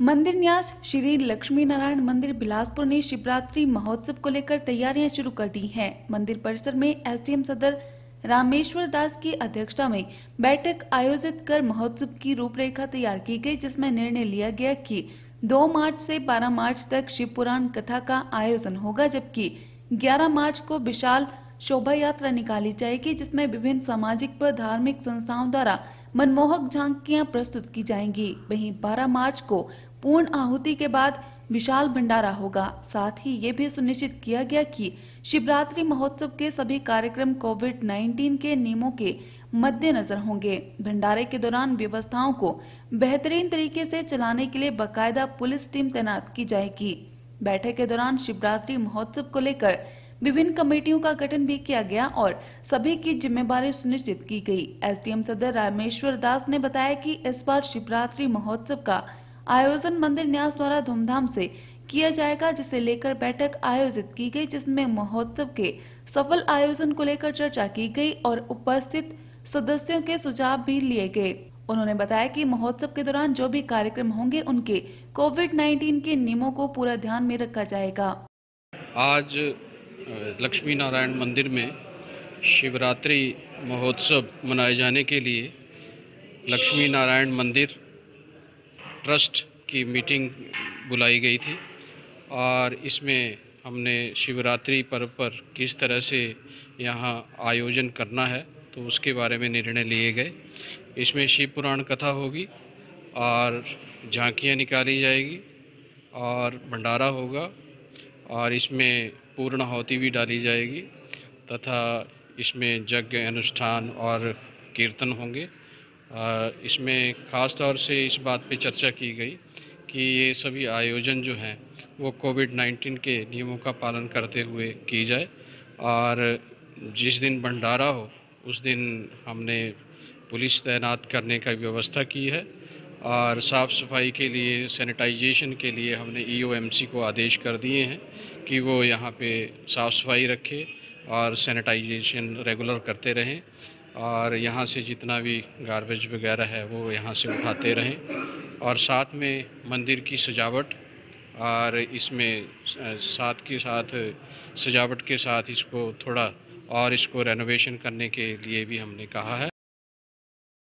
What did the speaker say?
मंदिर न्यास श्री लक्ष्मी नारायण मंदिर बिलासपुर ने शिवरात्रि महोत्सव को लेकर तैयारियाँ शुरू कर दी हैं। मंदिर परिसर में एसडीएम सदर रामेश्वर दास की अध्यक्षता में बैठक आयोजित कर महोत्सव की रूपरेखा तैयार की गई, जिसमें निर्णय लिया गया कि 2 मार्च से 12 मार्च तक शिव पुराण कथा का आयोजन होगा, जबकि 11 मार्च को विशाल शोभा यात्रा निकाली जाएगी, जिसमें विभिन्न सामाजिक व धार्मिक संस्थाओं द्वारा मनमोहक झांकियाँ प्रस्तुत की जाएँगी वहीं 12 मार्च को पूर्ण आहुति के बाद विशाल भंडारा होगा। साथ ही ये भी सुनिश्चित किया गया कि शिवरात्रि महोत्सव के सभी कार्यक्रम कोविड 19 के नियमों के मद्देनजर होंगे। भंडारे के दौरान व्यवस्थाओं को बेहतरीन तरीके से चलाने के लिए बकायदा पुलिस टीम तैनात की जाएगी। बैठक के दौरान शिवरात्रि महोत्सव को लेकर विभिन्न कमेटियों का गठन भी किया गया और सभी की ज़िम्मेदारी सुनिश्चित की गई। एसडीएम सदर रामेश्वर दास ने बताया कि इस बार शिवरात्रि महोत्सव का आयोजन मंदिर न्यास द्वारा धूमधाम से किया जाएगा, जिसे लेकर बैठक आयोजित की गई, जिसमें महोत्सव के सफल आयोजन को लेकर चर्चा की गई और उपस्थित सदस्यों के सुझाव भी लिए गए। उन्होंने बताया कि महोत्सव के दौरान जो भी कार्यक्रम होंगे, उनके कोविड 19 के नियमों को पूरा ध्यान में रखा जाएगा। आज लक्ष्मी नारायण मंदिर में शिवरात्रि महोत्सव मनाए जाने के लिए लक्ष्मी नारायण मंदिर ट्रस्ट की मीटिंग बुलाई गई थी और इसमें हमने शिवरात्रि पर्व पर किस तरह से यहाँ आयोजन करना है तो उसके बारे में निर्णय लिए गए। इसमें शिव पुराण कथा होगी और झांकियाँ निकाली जाएगी और भंडारा होगा और इसमें पूर्ण आहुति भी डाली जाएगी तथा इसमें यज्ञ अनुष्ठान और कीर्तन होंगे। इसमें ख़ास तौर से इस बात पे चर्चा की गई कि ये सभी आयोजन जो हैं, वो कोविड 19 के नियमों का पालन करते हुए की जाए और जिस दिन भंडारा हो, उस दिन हमने पुलिस तैनात करने का व्यवस्था की है और साफ़ सफ़ाई के लिए, सैनिटाइजेशन के लिए हमने ईओएमसी को आदेश कर दिए हैं कि वो यहाँ पे साफ़ सफ़ाई रखे और सैनिटाइजेशन रेगुलर करते रहें। और यहाँ से जितना भी गार्बेज वगैरह है, वो यहाँ से उठाते रहें। और साथ में मंदिर की सजावट और इसमें साथ के साथ, सजावट के साथ इसको थोड़ा और इसको रेनोवेशन करने के लिए भी हमने कहा है।